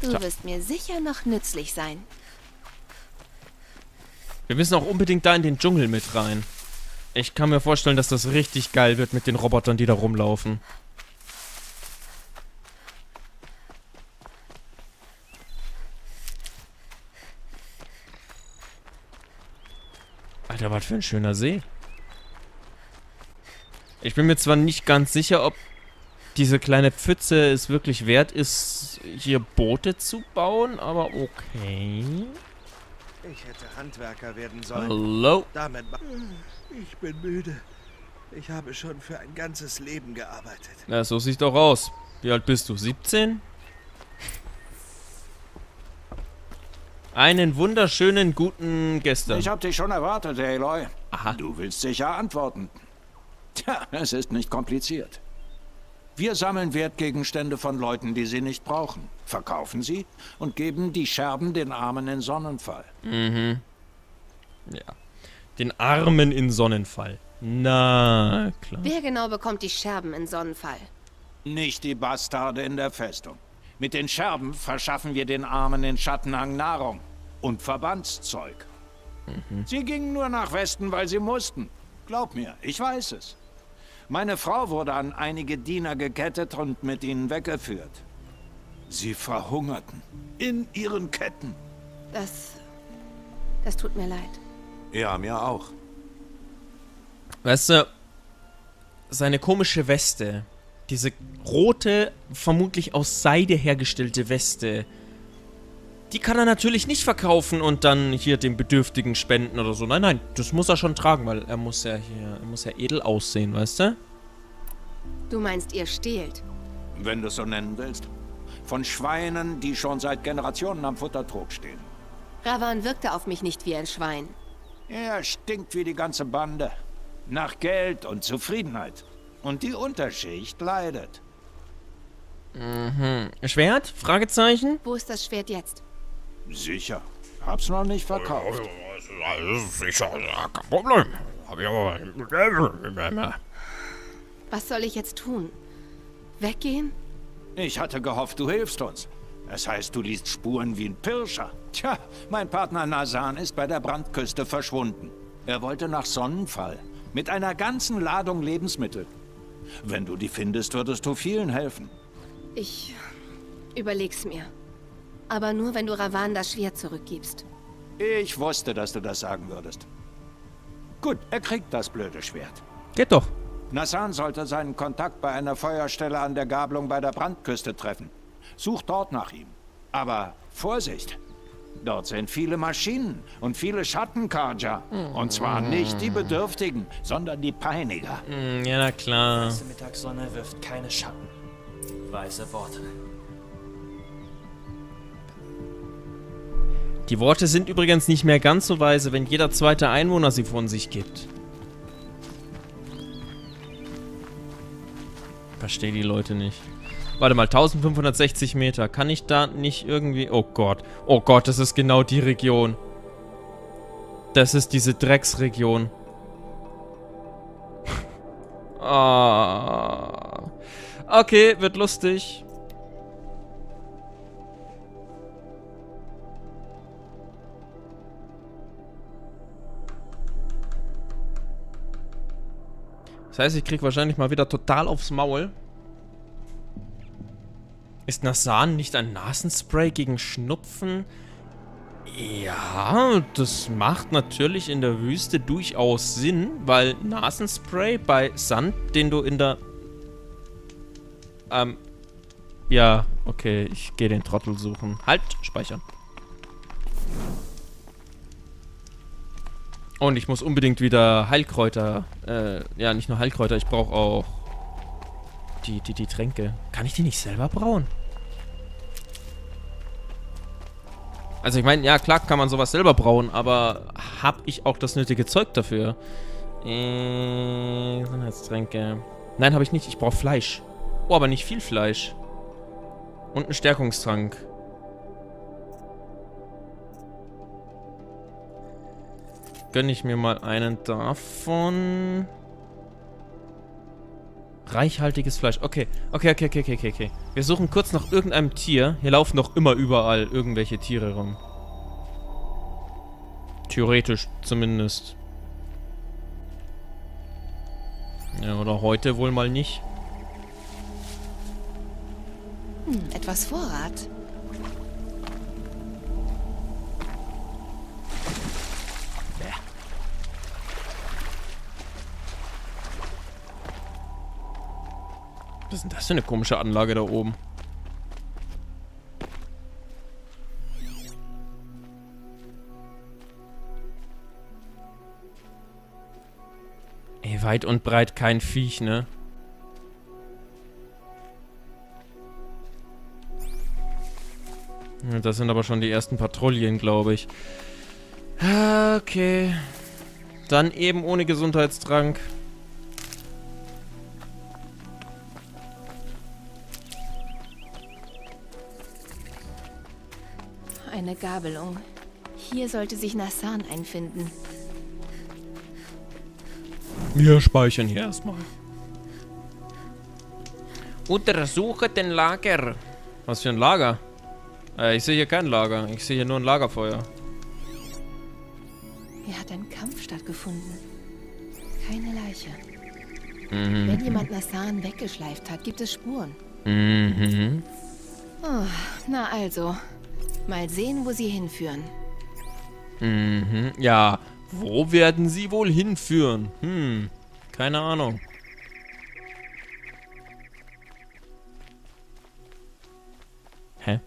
Du wirst mir sicher noch nützlich sein. Wir müssen auch unbedingt da in den Dschungel mit rein. Ich kann mir vorstellen, dass das richtig geil wird mit den Robotern, die da rumlaufen. Alter, was für ein schöner See. Ich bin mir zwar nicht ganz sicher, ob diese kleine Pfütze es wirklich wert ist, hier Boote zu bauen, aber okay. Ich hätte Handwerker werden sollen. Hallo? Damit. Ich bin müde. Ich habe schon für ein ganzes Leben gearbeitet. Na, so sieht doch aus. Wie alt bist du? 17? Einen wunderschönen guten gestern. Ich hab dich schon erwartet, Aloy. Aha. Du willst sicher antworten. Tja, es ist nicht kompliziert. Wir sammeln Wertgegenstände von Leuten, die sie nicht brauchen, verkaufen sie und geben die Scherben den Armen in Sonnenfall. Ja. Den Armen in Sonnenfall. Na, klar. Wer genau bekommt die Scherben in Sonnenfall? Nicht die Bastarde in der Festung. Mit den Scherben verschaffen wir den Armen in Schattenhang Nahrung und Verbandszeug. Sie gingen nur nach Westen, weil sie mussten. Glaub mir, ich weiß es. Meine Frau wurde an einige Diener gekettet und mit ihnen weggeführt. Sie verhungerten. In ihren Ketten. Das. Das tut mir leid. Ja, mir auch. Weißt du, seine komische Weste, diese rote, vermutlich aus Seide hergestellte Weste, die kann er natürlich nicht verkaufen und dann hier dem Bedürftigen spenden oder so. Nein, nein, das muss er schon tragen, weil er muss ja hier, er muss ja edel aussehen, weißt du? Du meinst, ihr stehlt. Wenn du es so nennen willst. Von Schweinen, die schon seit Generationen am Futtertrog stehen. Ravan wirkte auf mich nicht wie ein Schwein. Er stinkt wie die ganze Bande. Nach Geld und Zufriedenheit. Und die Unterschicht leidet. Schwert? Fragezeichen? Wo ist das Schwert jetzt? Sicher. Hab's noch nicht verkauft. Sicher, kein Problem. Hab ich aber. Was soll ich jetzt tun? Weggehen? Ich hatte gehofft, du hilfst uns. Es heißt, du liest Spuren wie ein Pirscher. Tja, mein Partner Nasan ist bei der Brandküste verschwunden. Er wollte nach Sonnenfall. Mit einer ganzen Ladung Lebensmittel. Wenn du die findest, würdest du vielen helfen. Ich überleg's mir. Aber nur, wenn du Ravan das Schwert zurückgibst. Ich wusste, dass du das sagen würdest. Gut, er kriegt das blöde Schwert. Geht doch. Nassan sollte seinen Kontakt bei einer Feuerstelle an der Gabelung bei der Brandküste treffen. Such dort nach ihm. Aber Vorsicht! Dort sind viele Maschinen und viele Schattenkarja. Und zwar nicht die Bedürftigen, sondern die Peiniger. Hm, Ja, na klar. Weiße Mittagssonne wirft keine Schatten. Weise Worte. Die Worte sind übrigens nicht mehr ganz so weise, wenn jeder zweite Einwohner sie von sich gibt. Verstehe die Leute nicht. Warte mal, 1560 Meter. Kann ich da nicht irgendwie... Oh Gott. Oh Gott, das ist genau die Region. Das ist diese Drecksregion. ah. Okay, wird lustig. Das heißt, ich krieg wahrscheinlich mal wieder total aufs Maul. Ist Nasan nicht ein Nasenspray gegen Schnupfen? Ja, das macht natürlich in der Wüste durchaus Sinn, weil Nasenspray bei Sand, den du in der... Ähm, ja, okay, ich gehe den Trottel suchen. Halt, speichern. Und ich muss unbedingt wieder Heilkräuter, äh, ja, nicht nur Heilkräuter, ich brauche auch die, die, die Tränke. Kann ich die nicht selber brauen? Also ich meine, ja klar kann man sowas selber brauen, aber habe ich auch das nötige Zeug dafür? Äh, Gesundheitstränke. Nein, habe ich nicht. Ich brauche Fleisch. Oh, aber nicht viel Fleisch. Und einen Stärkungstrank. Gönne ich mir mal einen davon. Reichhaltiges Fleisch. Okay, okay, okay, okay, okay, okay. Wir suchen kurz nach irgendeinem Tier. Hier laufen noch immer überall irgendwelche Tiere rum. Theoretisch zumindest. Ja, oder heute wohl mal nicht. Hm, etwas Vorrat. Was ist denn das für eine komische Anlage da oben? Ey, weit und breit kein Viech, ne? Das sind aber schon die ersten Patrouillen, glaube ich. Okay. Dann eben ohne Gesundheitstrank. Eine Gabelung. Hier sollte sich Nassan einfinden. Wir speichern hier erstmal. Untersuche den Lager. Was für ein Lager? Äh, ich sehe hier kein Lager. Ich sehe hier nur ein Lagerfeuer. Hier hat ein Kampf stattgefunden. Keine Leiche. Mhm. Wenn jemand Nassan weggeschleift hat, gibt es Spuren. Mhm. Oh, na also. Mal sehen, wo sie hinführen. Mhm. Ja, wo werden sie wohl hinführen? Hm, keine Ahnung. Hä?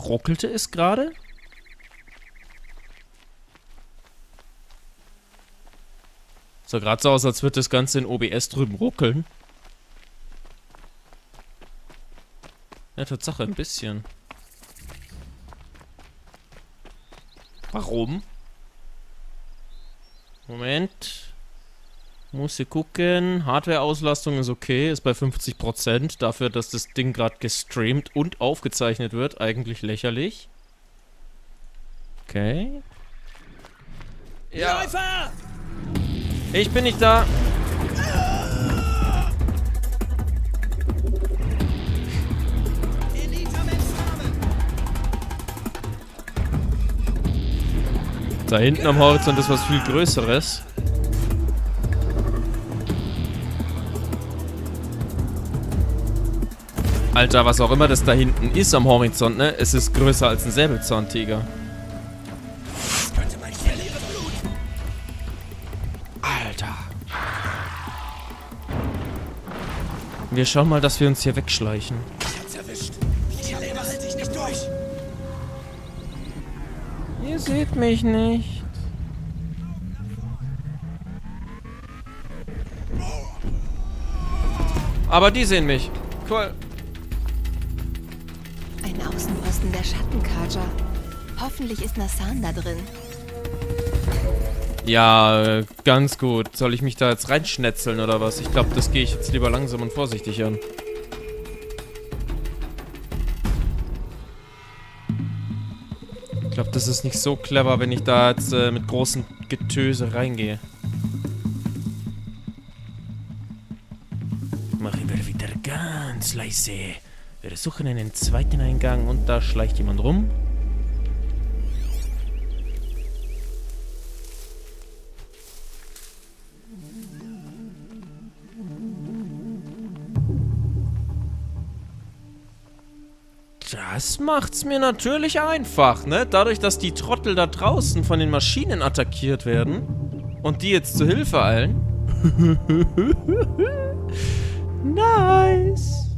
Ruckelte es gerade? So gerade so aus, als würde das Ganze in OBS drüben ruckeln. Ja, Tatsache, ein bisschen. Warum? Moment. Muss hier gucken. Hardware-Auslastung ist okay, ist bei 50%. Dafür, dass das Ding gerade gestreamt und aufgezeichnet wird. Eigentlich lächerlich. Okay. Ja. Ich bin nicht da. Da hinten am Horizont ist was viel Größeres. Alter, was auch immer das da hinten ist am Horizont, ne? Es ist größer als ein Säbelzahntiger. Alter. Wir schauen mal, dass wir uns hier wegschleichen. Ihr seht mich nicht. Aber die sehen mich. Cool. Ein Außenposten der Schattenkaja. Hoffentlich ist Nassan da drin. Ja, äh, ganz gut. Soll ich mich da jetzt reinschnetzeln oder was? Ich glaube, das gehe ich jetzt lieber langsam und vorsichtig an. Das ist nicht so clever, wenn ich da jetzt äh, mit großem Getöse reingehe. Machen wir wieder ganz leise. Wir suchen einen zweiten Eingang und da schleicht jemand rum. Das macht's mir natürlich einfach, ne? Dadurch, dass die Trottel da draußen von den Maschinen attackiert werden und die jetzt zu Hilfe eilen. nice.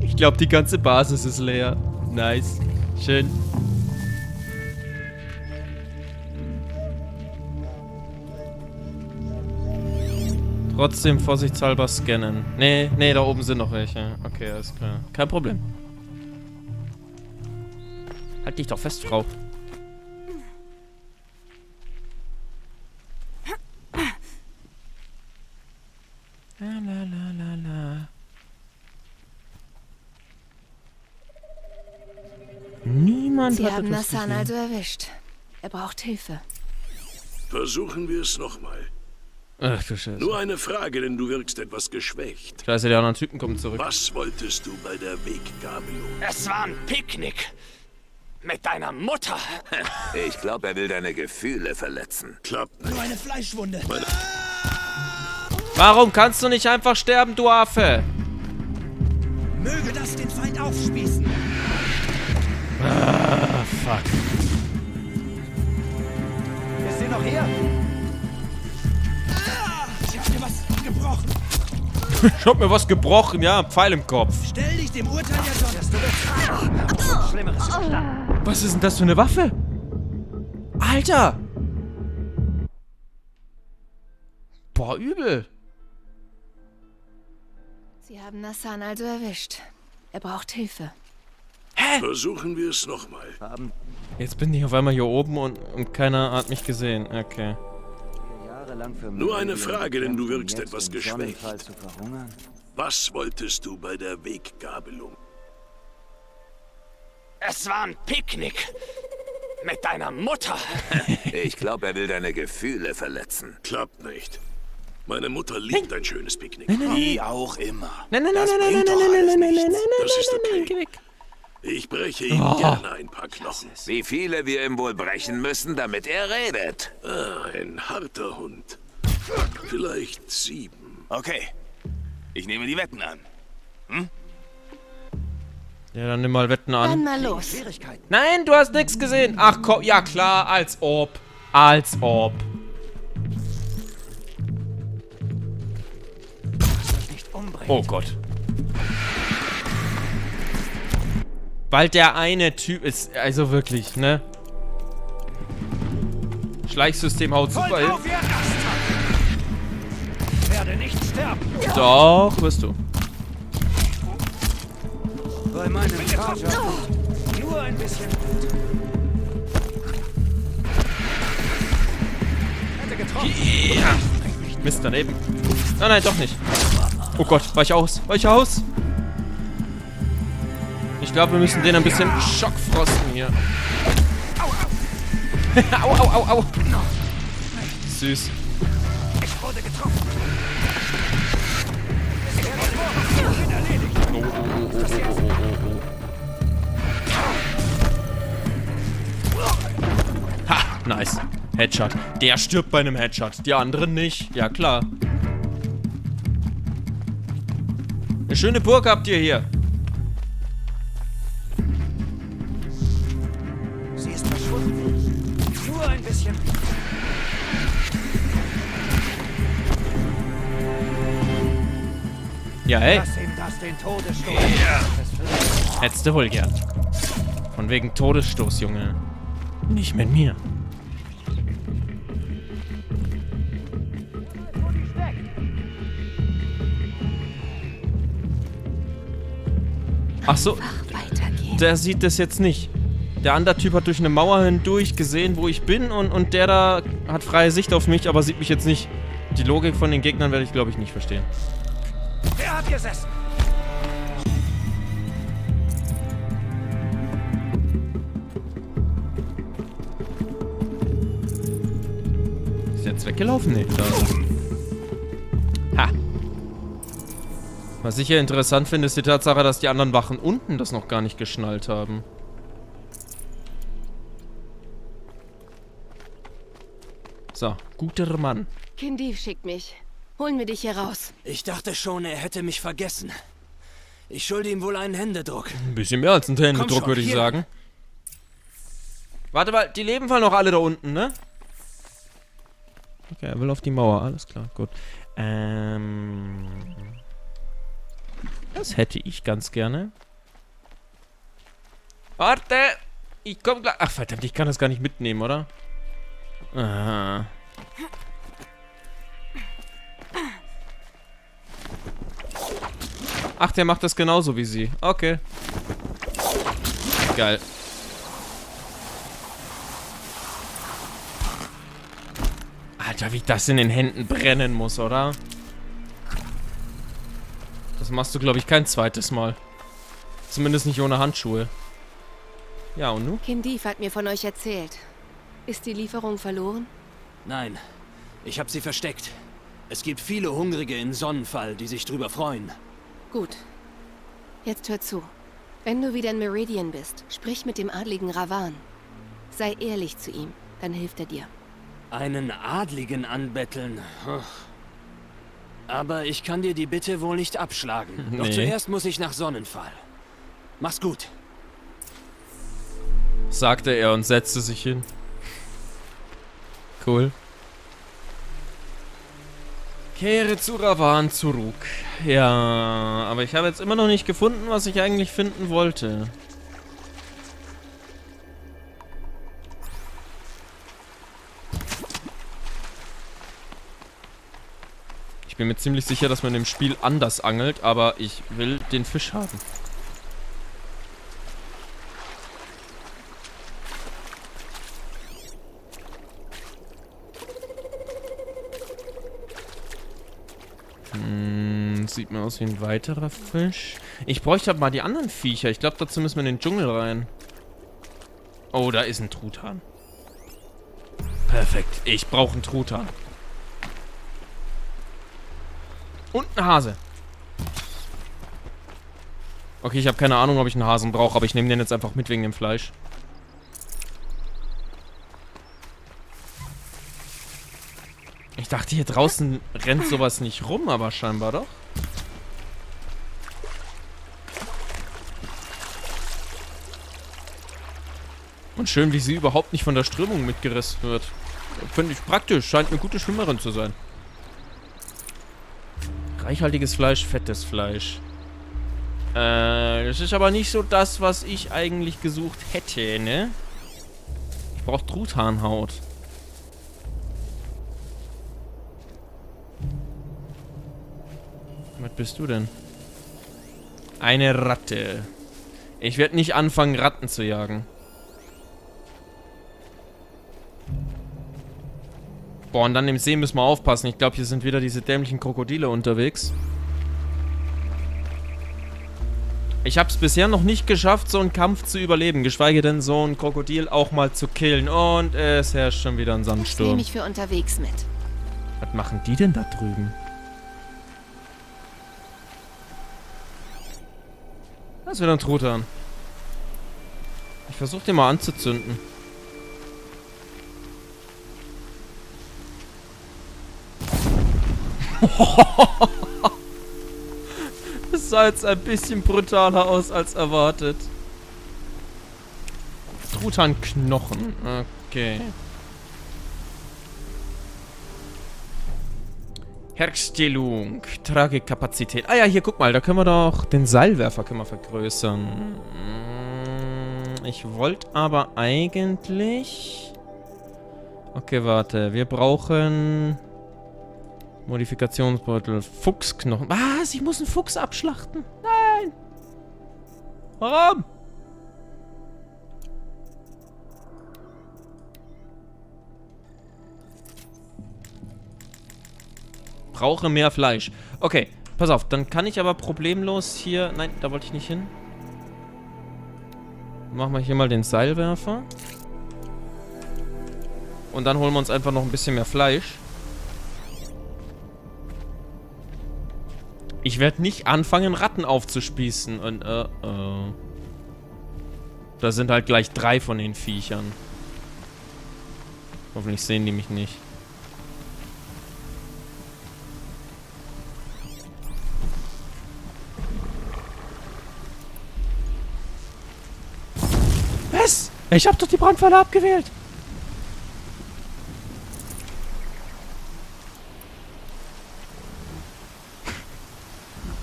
Ich glaube, die ganze Basis ist leer. Nice. Schön. Trotzdem vorsichtshalber scannen. Nee, nee, da oben sind noch welche. Okay, alles klar. Kein Problem. Halt dich doch fest, Frau. La la la la la. Sie hat haben Nassan also erwischt. Er braucht Hilfe. Versuchen wir es nochmal. Ach du Scheiße. Nur eine Frage, denn du wirkst etwas geschwächt. Scheiße, die anderen Typen kommen zurück. Was wolltest du bei der Weggabelung? Es war ein Picknick. Mit deiner Mutter. Ich glaube, er will deine Gefühle verletzen. Klappt nicht. Eine Fleischwunde. Warum kannst du nicht einfach sterben, du Affe? Möge das den Feind aufspießen. Ah, fuck. Ist sie noch hier? Gebrochen. Ich hab mir was gebrochen, ja, Pfeil im Kopf. Stell dich dem Urteil der. Du Schlimmeres Was ist denn das für eine Waffe? Alter! Boah, übel. Sie haben Nassan also erwischt. Er braucht Hilfe. Versuchen wir es nochmal. Jetzt bin ich auf einmal hier oben und, und keiner hat mich gesehen. Okay. Nur eine Frage, denn du wirkst etwas geschwächt. Zu verhungern? Was wolltest du bei der Weggabelung? Es war ein Picknick. Mit deiner Mutter. Ich glaube, er will deine Gefühle verletzen. Klappt nicht. Meine Mutter liebt ein schönes Picknick. Wie auch immer. Nein, nein, nein, Das nein, nein, bringt nein, doch nein, alles nein, nein, nichts. nein, nein, Das ist nein, nein, okay. geh weg. Ich breche ihm Oh. gerne ein paar Knochen. Wie viele wir ihm wohl brechen müssen, damit er redet. Ah, ein harter Hund. Vielleicht sieben. Okay. Ich nehme die Wetten an. Ja, dann nimm mal Wetten Dann an. mal los. Nein, du hast nichts gesehen. Ach komm, ja klar, als ob. Als ob. Oh Gott. Weil der eine Typ ist, also wirklich, ne? Schleichsystem haut super hin. Sterben. Doch, wirst du. Bei meinem. Nur ein bisschen. Getroffen. Mist, daneben. Nein, nein, doch nicht. Oh Gott, weich aus, weich aus. Ich glaube, wir müssen den ein bisschen schockfrosten hier. au, au, au, au. Süß. Wurde getroffen. Oh, oh, oh, oh, oh, oh, oh, oh. Ha, nice. Headshot. Der stirbt bei einem Headshot. Die anderen nicht. Ja, klar. Eine schöne Burg habt ihr hier. Ja, hey. Lass ihm das den Todesstoß. Hättest du wohl gern. Von wegen Todesstoß, Junge. Nicht mit mir. Ach so, der sieht das jetzt nicht. Der andere Typ hat durch eine Mauer hindurch gesehen, wo ich bin und, und der da hat freie Sicht auf mich, aber sieht mich jetzt nicht. Die Logik von den Gegnern werde ich, glaube ich, nicht verstehen. Wer hat gesessen? Ist der jetzt weggelaufen? Nee, da er. Ha. Was ich hier interessant finde, ist die Tatsache, dass die anderen Wachen unten das noch gar nicht geschnallt haben. So, guter Mann. Kindiv schickt mich. Holen wir dich hier raus. Ich dachte schon, er hätte mich vergessen. Ich schulde ihm wohl einen Händedruck. Ein bisschen mehr als ein Händedruck, würde ich hier. sagen. Warte mal, die leben wohl noch alle da unten, ne? Okay, er will auf die Mauer, alles klar, gut. Ähm... Das hätte ich ganz gerne. Warte! Ich komm gleich. Ach, verdammt, ich kann das gar nicht mitnehmen, oder? Aha. Ach, der macht das genauso wie sie. Okay. Geil. Alter, wie das in den Händen brennen muss, oder? Das machst du, glaube ich, kein zweites Mal. Zumindest nicht ohne Handschuhe. Ja, und nun? Kindiv hat mir von euch erzählt. Ist die Lieferung verloren? Nein, ich habe sie versteckt. Es gibt viele Hungrige in Sonnenfall, die sich drüber freuen. Gut. Jetzt hör zu. Wenn du wieder in Meridian bist, sprich mit dem adligen Ravan. Sei ehrlich zu ihm, dann hilft er dir. Einen Adligen anbetteln. Aber ich kann dir die Bitte wohl nicht abschlagen. Doch Nee. zuerst muss ich nach Sonnenfall. Mach's gut. sagte er und setzte sich hin. Cool. Kehre zu Ravan zurück. Ja, aber ich habe jetzt immer noch nicht gefunden, was ich eigentlich finden wollte. Ich bin mir ziemlich sicher, dass man im Spiel anders angelt, aber ich will den Fisch haben. Sieht mir aus wie ein weiterer Fisch. Ich bräuchte mal die anderen Viecher. Ich glaube, dazu müssen wir in den Dschungel rein. Oh, da ist ein Truthahn. Perfekt. Ich brauche einen Truthahn. Und ein Hase. Okay, ich habe keine Ahnung, ob ich einen Hasen brauche, aber ich nehme den jetzt einfach mit wegen dem Fleisch. Ich dachte, hier draußen rennt sowas nicht rum, aber scheinbar doch. Und schön, wie sie überhaupt nicht von der Strömung mitgerissen wird. Finde ich praktisch. Scheint eine gute Schwimmerin zu sein. Reichhaltiges Fleisch, fettes Fleisch. Äh, das ist aber nicht so das, was ich eigentlich gesucht hätte, ne? Ich brauche Truthahnhaut. Was bist du denn? Eine Ratte. Ich werde nicht anfangen, Ratten zu jagen. Boah, und dann im See müssen wir aufpassen. Ich glaube, hier sind wieder diese dämlichen Krokodile unterwegs. Ich habe es bisher noch nicht geschafft, so einen Kampf zu überleben. Geschweige denn, so ein Krokodil auch mal zu killen. Und es herrscht schon wieder ein Das nehme Sandsturm. ich für unterwegs mit. Was machen die denn da drüben? Da ist wieder ein Truthahn. Ich versuche den mal anzuzünden. Das sah jetzt ein bisschen brutaler aus als erwartet. Truthahnknochen. Okay. Herstellung, Tragekapazität. Ah ja, hier, guck mal, da können wir doch den Seilwerfer können wir vergrößern. Ich wollte aber eigentlich... Okay, warte, wir brauchen... Modifikationsbeutel, Fuchsknochen. Was? Ich muss einen Fuchs abschlachten? Nein! Warum? Brauche mehr Fleisch. Okay, pass auf, dann kann ich aber problemlos hier... Nein, da wollte ich nicht hin. Machen wir hier mal den Seilwerfer. Und dann holen wir uns einfach noch ein bisschen mehr Fleisch. Ich werde nicht anfangen, Ratten aufzuspießen. Und, äh, äh. Da sind halt gleich drei von den Viechern. Hoffentlich sehen die mich nicht. Was? Ich hab doch die Brandfalle abgewählt.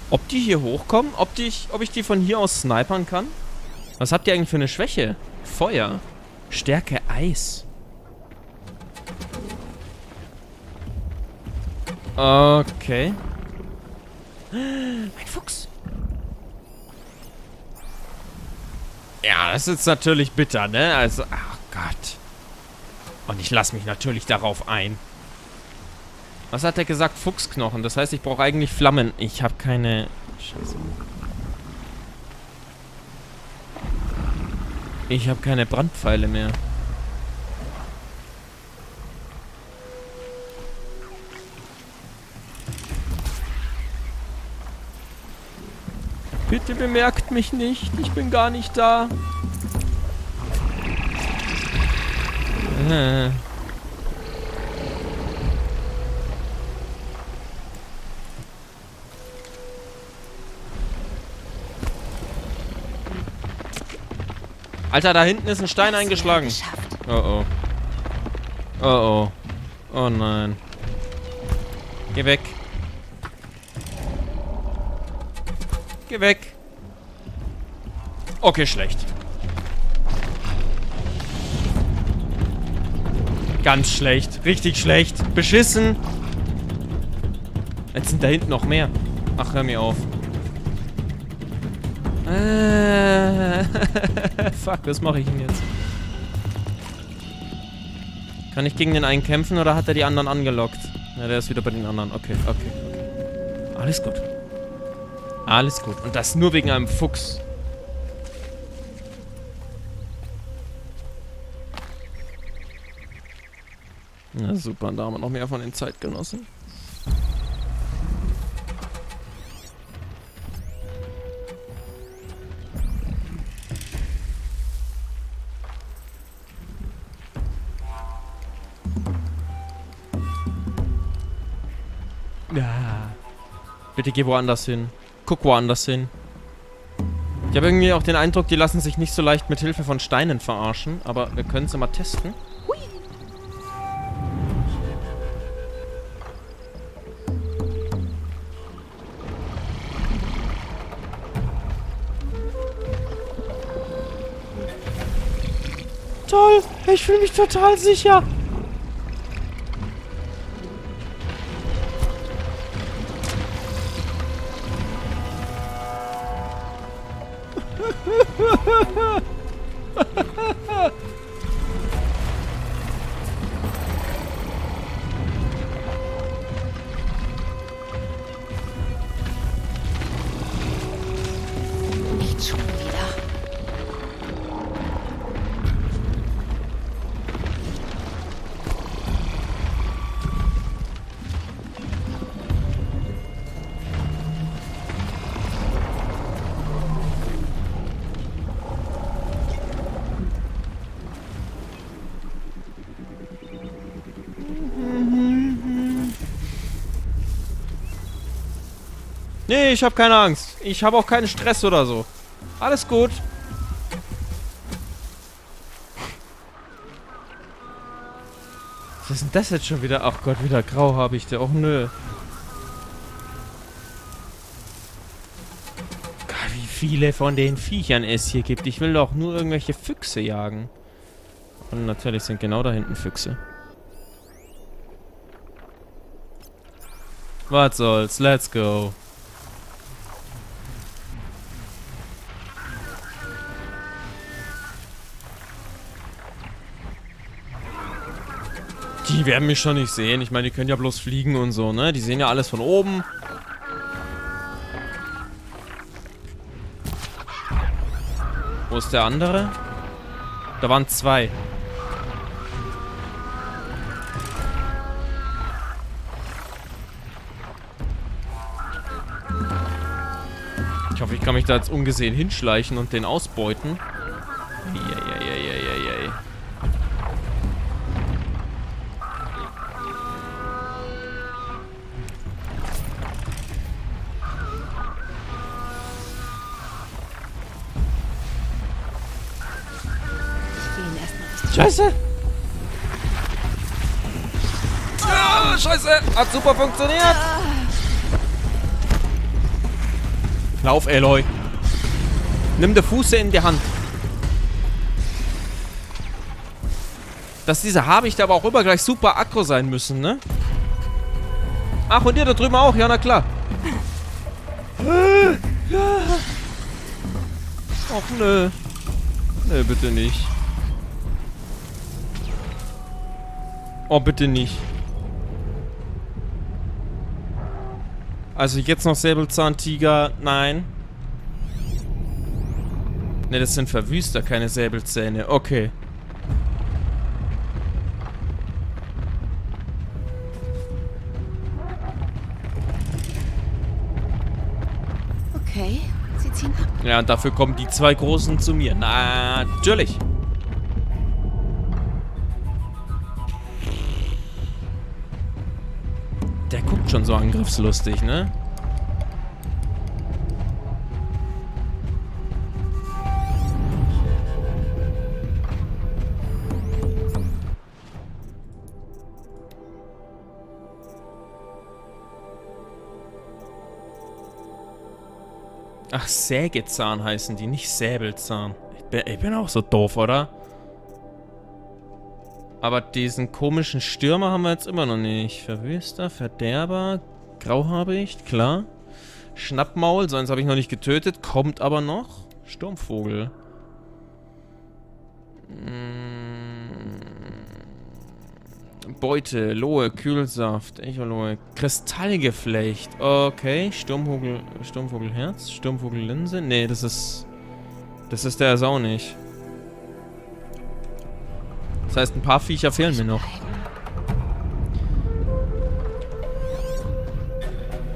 Ob die hier hochkommen? Ob, die ich, ob ich die von hier aus snipern kann? Was habt ihr eigentlich für eine Schwäche? Feuer. Stärke Eis. Okay. Mein Fuchs. Ja, das ist jetzt natürlich bitter, ne? Also, ach Gott. Und ich lasse mich natürlich darauf ein. Was hat er gesagt? Fuchsknochen. Das heißt, ich brauche eigentlich Flammen. Ich habe keine... Scheiße. Ich habe keine Brandpfeile mehr. Bitte bemerkt mich nicht. Ich bin gar nicht da. Äh. Alter, da hinten ist ein Stein eingeschlagen. Oh oh. Oh oh. Oh nein. Geh weg. Geh weg. Okay, schlecht. Ganz schlecht. Richtig schlecht. Beschissen. Jetzt sind da hinten noch mehr. Ach, hör mir auf. Äh, fuck, was mache ich denn jetzt? Kann ich gegen den einen kämpfen oder hat er die anderen angelockt? Ja, der ist wieder bei den anderen. Okay, okay, okay. Alles gut. Alles gut. Und das nur wegen einem Fuchs. Na super, da haben wir noch mehr von den Zeitgenossen. Bitte geh woanders hin. Guck woanders hin. Ich habe irgendwie auch den Eindruck, die lassen sich nicht so leicht mit Hilfe von Steinen verarschen. Aber wir können sie mal testen. Toll, ich fühle mich total sicher. Nee, ich habe keine Angst. Ich habe auch keinen Stress oder so. Alles gut. Was ist denn das jetzt schon wieder? Ach Gott, wieder grau habe ich der. Och nö. Gott, wie viele von den Viechern es hier gibt. Ich will doch nur irgendwelche Füchse jagen. Und natürlich sind genau da hinten Füchse. Was soll's, let's go. Die werden mich schon nicht sehen. Ich meine, die können ja bloß fliegen und so, ne? Die sehen ja alles von oben. Wo ist der andere? Da waren zwei. Ich hoffe, ich kann mich da jetzt ungesehen hinschleichen und den ausbeuten. Scheiße! Hat super funktioniert! Lauf, Eloy. Nimm den Fuß in die Hand. Dass diese Habichte aber auch immer gleich super aggro sein müssen, ne? Ach, und ihr da drüben auch? Ja, na klar. Ach, nö. Nö, bitte nicht. Oh, bitte nicht. Also jetzt noch Säbelzahntiger, nein. Ne, das sind Verwüster, keine Säbelzähne. Okay. Okay, sie ziehen ab. Ja, und dafür kommen die zwei Großen zu mir. Natürlich. Der guckt schon so angriffslustig, ne? Ach, Sägezahn heißen die, nicht Säbelzahn. Ich bin, auch so doof, oder? Aber diesen komischen Stürmer haben wir jetzt immer noch nicht. Verwüster, Verderber, Grauhabicht, klar. Schnappmaul, sonst habe ich noch nicht getötet, kommt aber noch. Sturmvogel. Mm. Beute, Lohe, Kühlsaft, Echolohe, Kristallgeflecht. Okay, Sturmvogel, Sturmvogelherz, Sturmvogellinse. Nee, das ist... Das ist der Sau nicht. Das heißt, ein paar Viecher fehlen mir noch.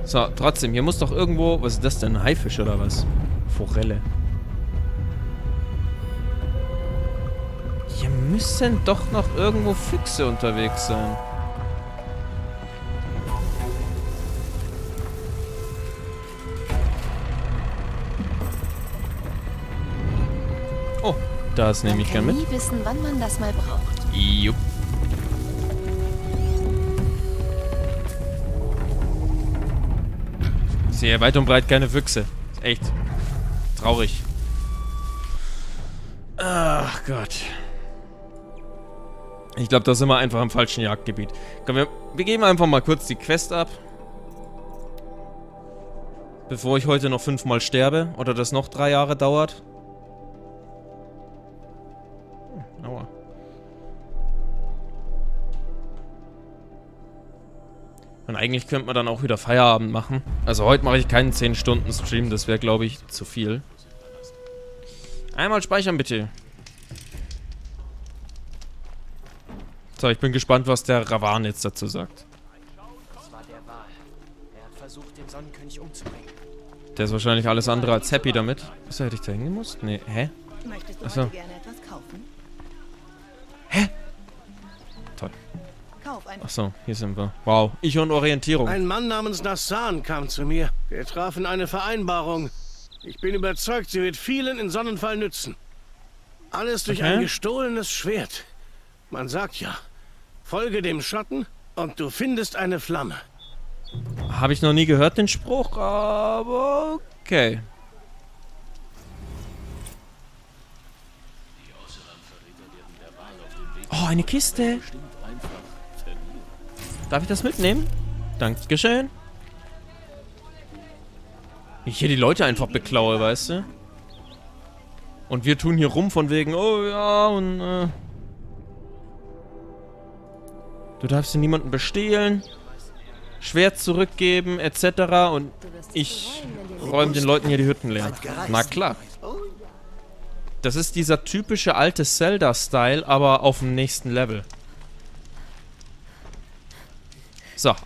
So, trotzdem, hier muss doch irgendwo... Was ist das denn? Ein Haifisch oder was? Forelle. Hier müssen doch noch irgendwo Füchse unterwegs sein. Das nehme ich man gern kann mit. nie wissen, wann man das mal braucht. Jupp. Ich sehe weit und breit keine Füchse. Ist echt traurig. Ach Gott. Ich glaube, da sind wir einfach im falschen Jagdgebiet. Komm, wir, wir geben einfach mal kurz die Quest ab. Bevor ich heute noch fünfmal sterbe. Oder das noch drei Jahre dauert. Und eigentlich könnte man dann auch wieder Feierabend machen. Also heute mache ich keinen 10 Stunden Stream, das wäre glaube ich zu viel. Einmal speichern bitte. So, ich bin gespannt, was der Ravan jetzt dazu sagt. Das war der Wahl. Er hat versucht, den Sonnenkönig umzubringen. Der ist wahrscheinlich alles andere als happy damit. Wieso hätte ich da hingemusst? Nee, hä? Möchtest du Ach so. heute gerne Kauf einfach. Achso, hier sind wir. Wow, ich und Orientierung. Ein Mann namens Nassan kam zu mir. Wir trafen eine Vereinbarung. Ich bin überzeugt, sie wird vielen in Sonnenfall nützen. Alles durch Okay. ein gestohlenes Schwert. Man sagt ja, folge dem Schatten und du findest eine Flamme. Habe ich noch nie gehört, den Spruch, aber okay. Oh, eine Kiste. Darf ich das mitnehmen? Dankeschön. Ich hier die Leute einfach beklaue, weißt du? Und wir tun hier rum von wegen, oh ja, und äh, Du darfst hier niemanden bestehlen, Schwert zurückgeben, etc. Und ich räume den Leuten hier die Hütten leer. Na klar. Das ist dieser typische alte Zelda-Style, aber auf dem nächsten Level. So,